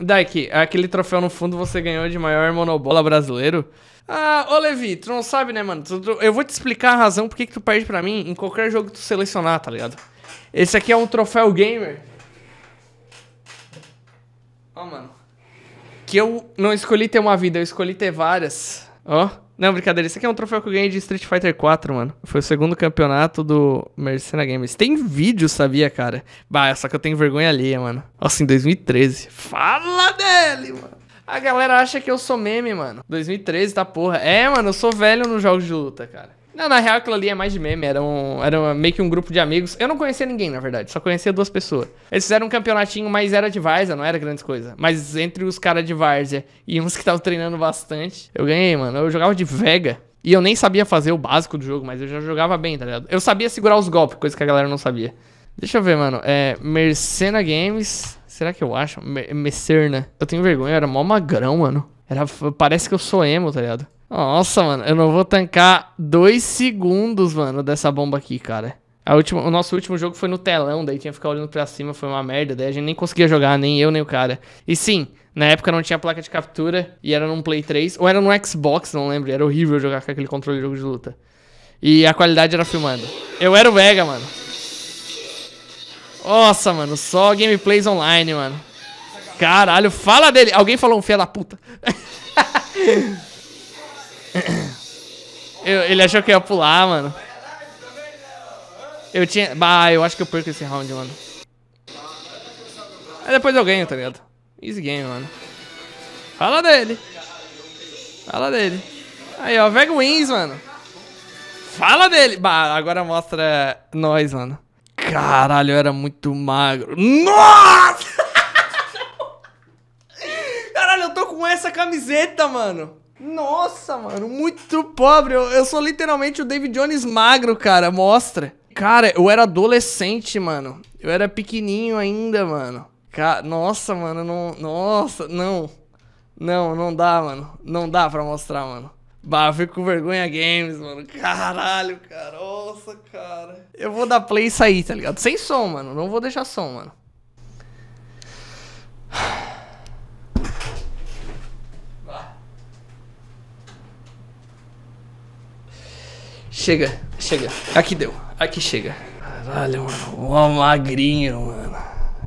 Daqui, aquele troféu no fundo você ganhou de maior monobola brasileiro. Ah, ô Levi, tu não sabe, né, mano? Tu- tu- eu vou te explicar a razão por que tu perde pra mim em qualquer jogo que tu selecionar, tá ligado? Esse aqui é um troféu gamer. Ó, mano. Que eu não escolhi ter uma vida, eu escolhi ter várias. Ó. Não, brincadeira. Esse aqui é um troféu que eu ganhei de Street Fighter 4, mano. Foi o segundo campeonato do Mercena Games. Tem vídeo, sabia, cara? Bah, só que eu tenho vergonha alheia, mano. Nossa, em 2013. Fala dele, mano. A galera acha que eu sou meme, mano. 2013, tá porra. É, mano, eu sou velho nos jogos de luta, cara. Não, na real aquilo ali é mais de meme, era, um, era meio que um grupo de amigos. Eu não conhecia ninguém, na verdade, só conhecia duas pessoas. Eles fizeram um campeonatinho, mas era de várzea, não era grandes coisas. Mas entre os caras de várzea e uns que estavam treinando bastante, eu ganhei, mano. Eu jogava de Vega. E eu nem sabia fazer o básico do jogo, mas eu já jogava bem, tá ligado? Eu sabia segurar os golpes, coisa que a galera não sabia. Deixa eu ver, mano. É. Mercena Games. Será que eu acho? Me- Mercerna. Eu tenho vergonha, eu era mó magrão, mano. Era, parece que eu sou emo, tá ligado? Nossa, mano, eu não vou tancar dois segundos, mano, dessa bomba aqui, cara. A última, o nosso último jogo foi no telão, daí tinha que ficar olhando pra cima, foi uma merda, daí a gente nem conseguia jogar, nem eu, nem o cara. E sim, na época não tinha placa de captura e era num Play 3, ou era no Xbox, não lembro, era horrível jogar com aquele controle de jogo de luta. E a qualidade era filmando. Eu era o Vega, mano. Nossa, mano, só gameplays online, mano. Caralho, fala dele. Alguém falou um filho da puta. Eu- ele achou que ia pular, mano. Eu tinha. Bah, eu acho que eu perco esse round, mano. Aí depois eu ganho, tá ligado? Easy game, mano. Fala dele. Fala dele. Aí, ó, Vega Wins, mano. Fala dele. Bah, agora mostra nós, mano. Caralho, eu era muito magro. Nossa! Caralho, eu tô com essa camiseta, mano. Nossa, mano, muito pobre. Eu, eu sou literalmente o David Jones magro, cara. Mostra. Cara, eu era adolescente, mano. Eu era pequenininho ainda, mano. Nossa, mano, não. Nossa, não. Não, não dá, mano. Não dá pra mostrar, mano. Bah, fico com vergonha games, mano. Caralho, cara. Nossa, cara. Eu vou dar play e sair, tá ligado? Sem som, mano. Não vou deixar som, mano. Chega, chega. Aqui deu. Aqui chega. Caralho, mano. Ó, magrinho, mano.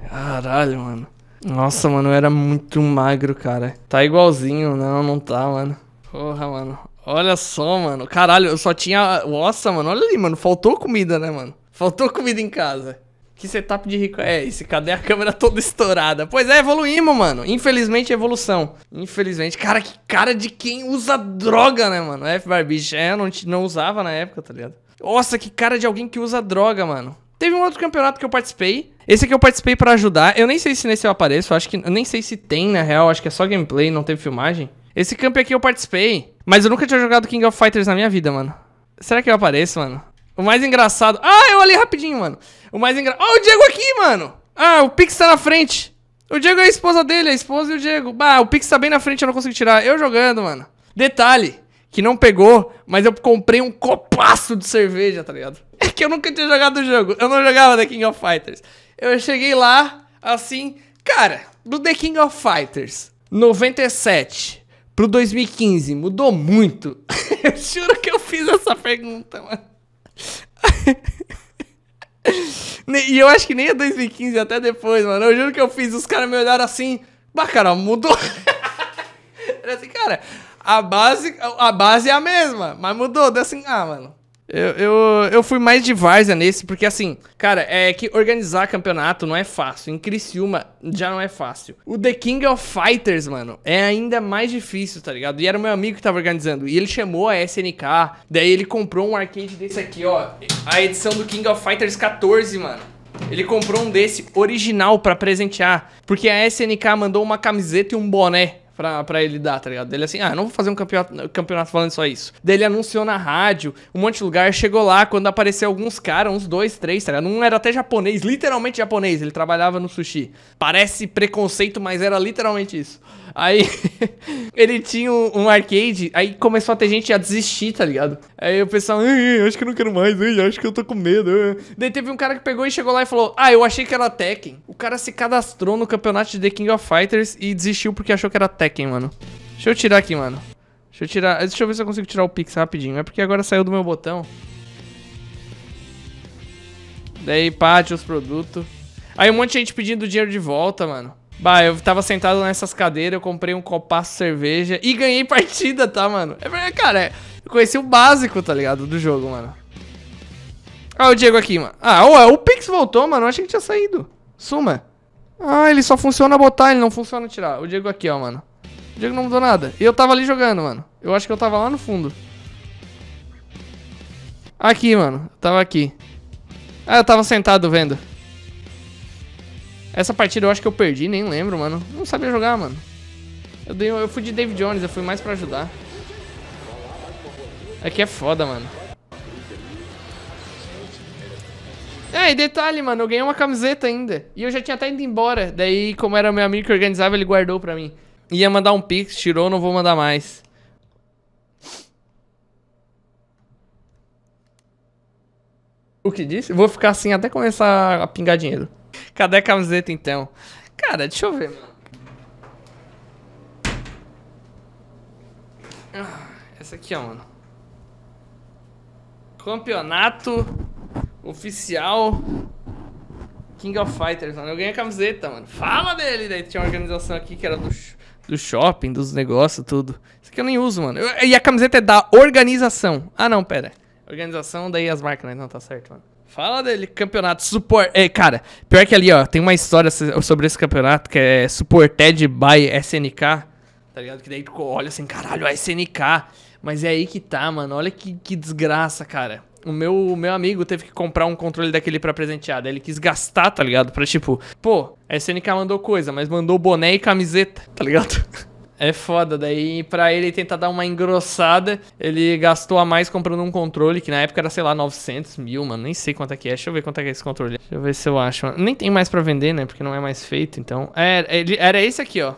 Caralho, mano. Nossa, mano, eu era muito magro, cara. Tá igualzinho, não, não tá, mano. Porra, mano. Olha só, mano. Caralho, eu só tinha. Nossa, mano, olha ali, mano. Faltou comida, né, mano? Faltou comida em casa. Que setup de rico é esse? Cadê a câmera toda estourada? Pois é, evoluímos, mano. Infelizmente, evolução. Infelizmente. Cara, que cara de quem usa droga, né, mano? F Barbicha. É, eu não, não usava na época, tá ligado? Nossa, que cara de alguém que usa droga, mano. Teve um outro campeonato que eu participei. Esse aqui eu participei pra ajudar. Eu nem sei se nesse eu apareço. Acho que. Eu nem sei se tem, na real. Acho que é só gameplay, não teve filmagem. Esse camp aqui eu participei. Mas eu nunca tinha jogado King of Fighters na minha vida, mano. Será que eu apareço, mano? O mais engraçado. Ah, eu olhei rapidinho, mano. O mais engraçado. Ó, o Diego aqui, mano. Ah, o Pix tá na frente. O Diego é a esposa dele, a esposa e o Diego. Bah, o Pix tá bem na frente, eu não consigo tirar. Eu jogando, mano. Detalhe, que não pegou, mas eu comprei um copaço de cerveja, tá ligado? É que eu nunca tinha jogado o jogo. Eu não jogava The King of Fighters. Eu cheguei lá, assim, cara, do The King of Fighters 97 pro 2015, mudou muito. eu juro que eu fiz essa pergunta, mano. E eu acho que nem é 2015, até depois, mano. Eu juro que eu fiz. Os caras me olharam assim. Bah, cara, mudou. Era assim, cara, a base, a base é a mesma, mas mudou. Deu assim, ah, mano. Eu, eu, eu fui mais de várzea nesse, porque assim, cara, é que organizar campeonato não é fácil. Em Criciúma já não é fácil. O The King of Fighters, mano, é ainda mais difícil, tá ligado? E era o meu amigo que tava organizando. E ele chamou a SNK, daí ele comprou um arcade desse aqui, ó. A edição do King of Fighters 14, mano. Ele comprou um desse original pra presentear, porque a SNK mandou uma camiseta e um boné pra, pra ele dar, tá ligado? Ele assim, ah, não vou fazer um campeonato, campeonato falando só isso. Daí ele anunciou na rádio, um monte de lugar, chegou lá, quando apareceu alguns caras, uns dois, três, tá ligado? Um era até japonês, literalmente japonês, ele trabalhava no sushi. Parece preconceito, mas era literalmente isso. Aí ele tinha um, um, arcade, aí começou a ter gente a desistir, tá ligado? Aí o pessoal, acho que eu não quero mais, acho que eu tô com medo. Daí teve um cara que pegou e chegou lá e falou: Ah, eu achei que era Tekken. O cara se cadastrou no campeonato de The King of Fighters e desistiu porque achou que era Tekken, mano. Deixa eu tirar aqui, mano. Deixa eu tirar. Deixa eu ver se eu consigo tirar o Pix rapidinho. É porque agora saiu do meu botão. Daí, pátio, os produtos. Aí um monte de gente pedindo dinheiro de volta, mano. Bah, eu tava sentado nessas cadeiras, eu comprei um copaço de cerveja e ganhei partida, tá, mano? É, cara, eu conheci o básico, tá ligado, do jogo, mano. Olha o Diego aqui, mano. Ah, ué, o Pix voltou, mano. Eu achei que tinha saído. Suma. Ah, ele só funciona botar, ele não funciona tirar. O Diego aqui, ó, mano. Diego não mudou nada. E eu tava ali jogando, mano. Eu acho que eu tava lá no fundo. Aqui, mano. Eu tava aqui. Ah, eu tava sentado vendo. Essa partida eu acho que eu perdi, nem lembro, mano. Não sabia jogar, mano. Eu, dei, eu fui de David Jones, eu fui mais pra ajudar. Aqui é foda, mano. É, e detalhe, mano, eu ganhei uma camiseta ainda. E eu já tinha até ido embora. Daí, como era meu amigo que organizava, ele guardou pra mim. Ia mandar um pix, tirou, não vou mandar mais. O que disse? Vou ficar assim até começar a pingar dinheiro. Cadê a camiseta então? Cara, deixa eu ver, mano. Ah, essa aqui, ó, mano. Campeonato oficial King of Fighters, mano. Eu ganhei a camiseta, mano. Fala dele! Daí tinha uma organização aqui que era do, do shopping, dos negócios, tudo. Isso aqui eu nem uso, mano. Eu, e a camiseta é da organização. Ah, não, pera. Organização, daí as marcas, né? Não, tá certo, mano. Fala dele, campeonato suporte. É, cara, pior que ali, ó, tem uma história sobre esse campeonato que é Supported by SNK. Tá ligado? Que daí tu olha assim, caralho, a SNK. Mas é aí que tá, mano. Olha que, que desgraça, cara. O meu, o meu amigo teve que comprar um controle daquele pra presentear. Ele quis gastar, tá ligado? Pra tipo, pô, a SNK mandou coisa, mas mandou boné e camiseta, tá ligado? É foda, daí pra ele tentar dar uma engrossada, ele gastou a mais comprando um controle, que na época era, sei lá, 900 mil, mano, nem sei quanto é que é, deixa eu ver quanto é que é esse controle. Deixa eu ver se eu acho, nem tem mais pra vender, né, porque não é mais feito, então... É, ele, era esse aqui, ó.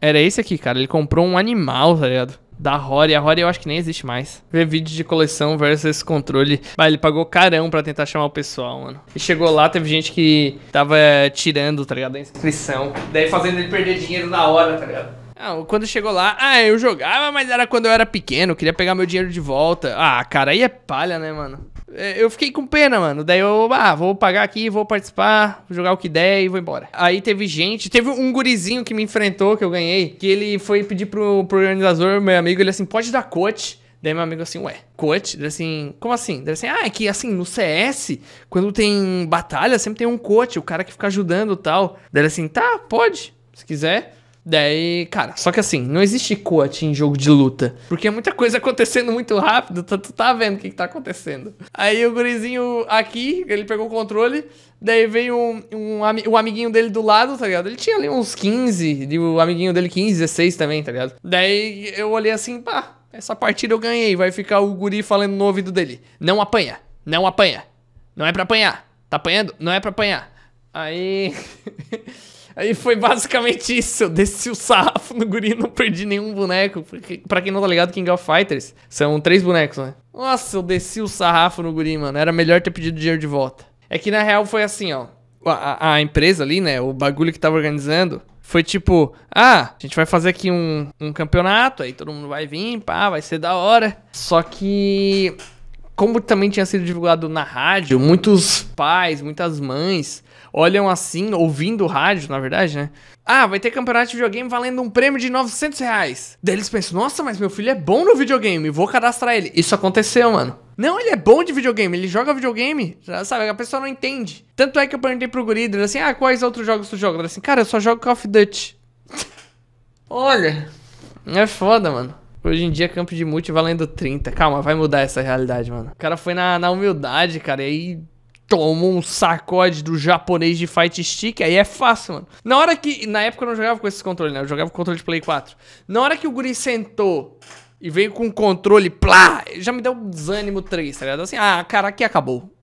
Era esse aqui, cara, ele comprou um animal, tá ligado? Da Rory. A Rory eu acho que nem existe mais. Ver vídeo de coleção versus controle. Bah, ele pagou carão pra tentar chamar o pessoal, mano. E chegou lá, teve gente que tava tirando, tá ligado? A inscrição. Daí fazendo ele perder dinheiro na hora, tá ligado? Ah, quando chegou lá, ah, eu jogava, mas era quando eu era pequeno, queria pegar meu dinheiro de volta. Ah, cara, aí é palha, né, mano? É, eu fiquei com pena, mano. Daí eu, ah, vou pagar aqui, vou participar, vou jogar o que der e vou embora. Aí teve gente, teve um gurizinho que me enfrentou, que eu ganhei, que ele foi pedir pro, pro organizador, meu amigo, ele assim, pode dar coach. Daí meu amigo assim, ué, coach? Daí assim, como assim? Daí assim, ah, é que assim, no CS, quando tem batalha, sempre tem um coach, o cara que fica ajudando e tal. Daí assim, tá, pode, se quiser. Daí, cara, só que assim, não existe coach em jogo de luta. Porque é muita coisa acontecendo muito rápido, tu, tu tá vendo o que, que tá acontecendo. Aí o gurizinho aqui, ele pegou o controle, daí veio um, um, um, amiguinho dele do lado, tá ligado? Ele tinha ali uns 15, e o amiguinho dele 15, 16 também, tá ligado? Daí eu olhei assim, pá, essa partida eu ganhei. Vai ficar o guri falando no ouvido dele: Não apanha, não apanha. Não é pra apanhar. Tá apanhando? Não é pra apanhar. Aí. Aí foi basicamente isso. Eu desci o sarrafo no guri e não perdi nenhum boneco. Pra quem não tá ligado, King of Fighters são três bonecos, né? Nossa, eu desci o sarrafo no guri, mano. Era melhor ter pedido dinheiro de volta. É que na real foi assim, ó. A, a empresa ali, né? O bagulho que tava organizando. Foi tipo, ah, a gente vai fazer aqui um, um campeonato, aí todo mundo vai vir, pá, vai ser da hora. Só que como também tinha sido divulgado na rádio, muitos pais, muitas mães olham assim, ouvindo rádio, na verdade, né? Ah, vai ter campeonato de videogame valendo um prêmio de 900 reais. Daí eles pensam, nossa, mas meu filho é bom no videogame, vou cadastrar ele. Isso aconteceu, mano. Não, ele é bom de videogame, ele joga videogame, sabe? A pessoa não entende. Tanto é que eu perguntei pro guri, ele assim, ah, quais outros jogos tu joga? Ele assim, cara, eu só jogo Call of Duty. Olha, é foda, mano. Hoje em dia, campo de multi valendo 30. Calma, vai mudar essa realidade, mano. O cara foi na, na humildade, cara, e aí tomou um sacode do japonês de Fight Stick, aí é fácil, mano. Na hora que. Na época eu não jogava com esses controles, né? Eu jogava com controle de Play 4. Na hora que o Guri sentou e veio com o controle, plá, já me deu um desânimo 3, tá ligado? Assim, ah, cara, aqui acabou.